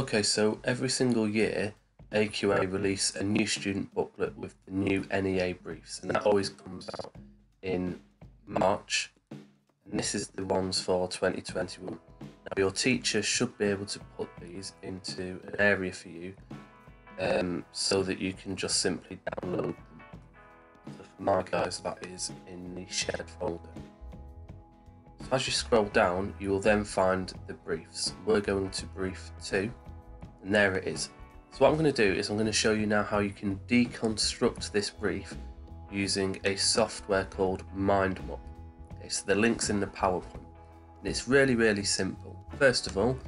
Okay, so every single year, AQA release a new student booklet with the new NEA briefs, and that always comes out in March. And this is the ones for 2021. Now, your teacher should be able to put these into an area for you um, so that you can just simply download them. So for my guys, that is in the shared folder. So as you scroll down, you will then find the briefs. We're going to brief two, and there it is. So what I'm going to do is I'm going to show you now how you can deconstruct this brief using a software called MindMup. Okay, so the link's in the PowerPoint. And it's really, really simple. First of all,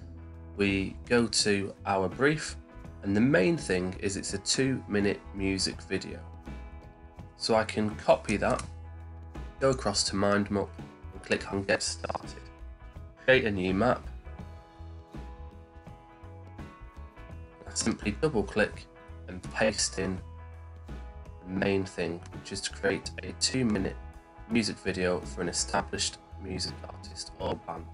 we go to our brief, and the main thing is it's a two minute music video. So I can copy that, go across to MindMup, and click on Get Started. Create a new map, simply double click and paste in the main thing, which is to create a two minute music video for an established music artist or band.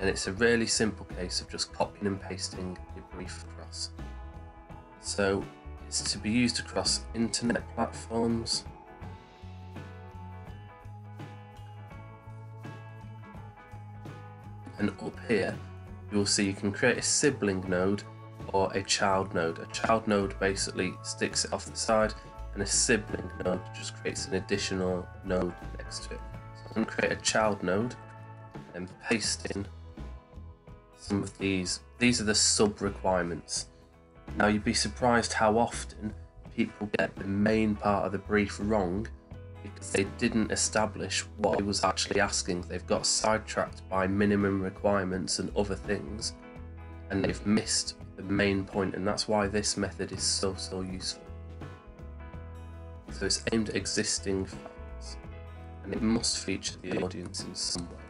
And it's a really simple case of just copying and pasting your brief across. So it's to be used across internet platforms. And up here, you will see you can create a sibling node or a child node. A child node basically sticks it off the side and a sibling node just creates an additional node next to it. So I'm going to create a child node and paste in some of these. These are the sub requirements. Now you'd be surprised how often people get the main part of the brief wrong because they didn't establish what it was actually asking. They've got sidetracked by minimum requirements and other things and they've missed the main point and that's why this method is so so useful. So it's aimed at existing facts and it must feature the audience in some way.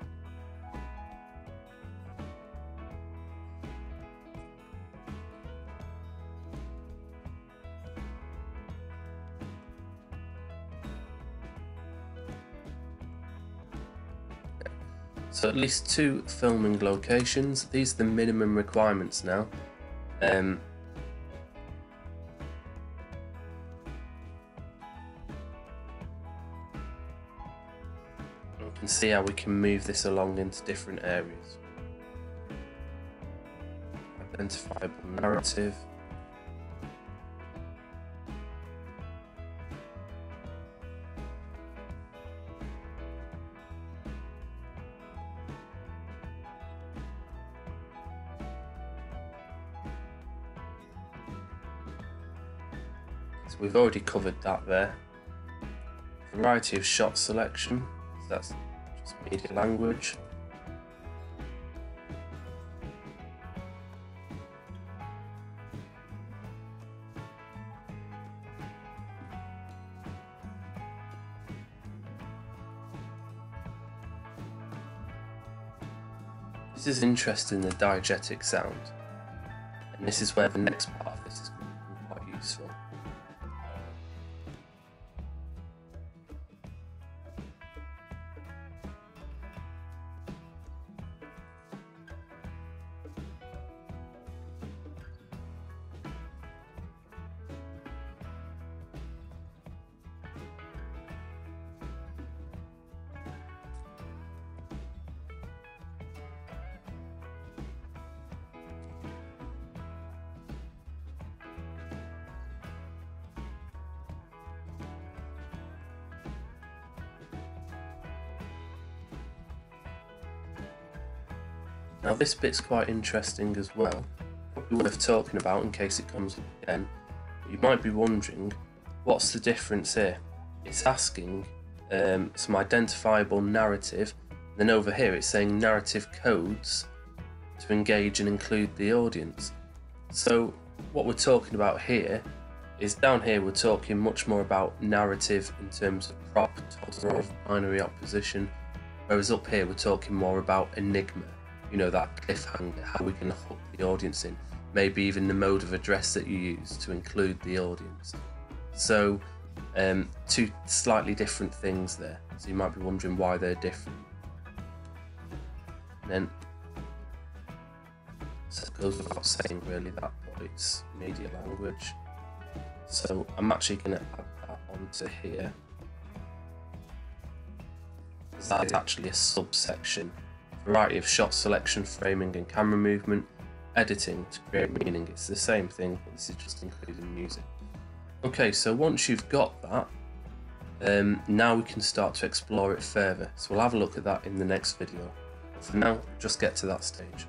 So at least two filming locations. These are the minimum requirements now. Um, we can see how we can move this along into different areas. Identifiable narrative. So we've already covered that there. Variety of shot selection, so that's just media language. This is interesting, the diegetic sound. And this is where the next part Now this bit's quite interesting as well, probably worth talking about in case it comes up again. You might be wondering, what's the difference here? It's asking um, some identifiable narrative, then over here it's saying narrative codes to engage and include the audience. So what we're talking about here is down here we're talking much more about narrative in terms of Propp, or binary opposition, whereas up here we're talking more about enigma you know that cliffhanger, how we can hook the audience in, maybe even the mode of address that you use to include the audience. So, um, two slightly different things there. So you might be wondering why they're different. And then, So it goes without saying really that, it's media language. So I'm actually going to add that onto here. That is actually a subsection. Variety of shot selection, framing and camera movement, editing to create meaning. It's the same thing, but this is just including music. Okay, so once you've got that, um, now we can start to explore it further. So we'll have a look at that in the next video. For now, just get to that stage.